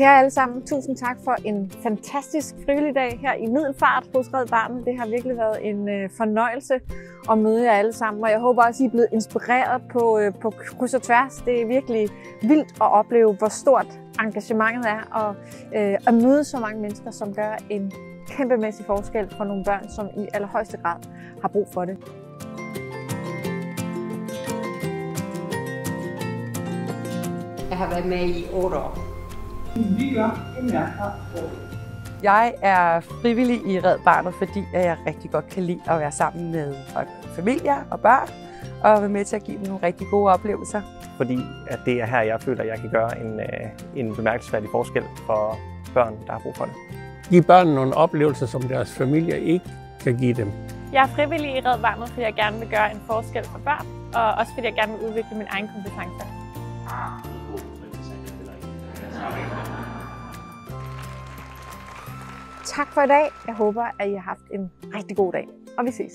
Kære alle sammen, tusind tak for en fantastisk frivillig dag her i Middelfart hos Red Barnet. Det har virkelig været en øh, fornøjelse at møde jer alle sammen, og jeg håber også, I er blevet inspireret på, øh, på kryds og tværs. Det er virkelig vildt at opleve, hvor stort engagementet er, og øh, at møde så mange mennesker, som gør en kæmpemæssig forskel for nogle børn, som i allerhøjeste grad har brug for det. Jeg har været med i otte år. Vi gør en mærkbar Jeg er frivillig i Red Barnet, fordi jeg rigtig godt kan lide at være sammen med familier og børn, og være med til at give dem nogle rigtig gode oplevelser. Fordi at det er her, jeg føler, at jeg kan gøre en, øh, en bemærkelsesværdig forskel for børn, der har brug for det. Give børnene nogle oplevelser, som deres familie ikke kan give dem. Jeg er frivillig i Red Barnet, fordi jeg gerne vil gøre en forskel for børn, og også fordi jeg gerne vil udvikle min egen kompetencer. Tak for i dag. Jeg håber, at I har haft en rigtig god dag, og vi ses.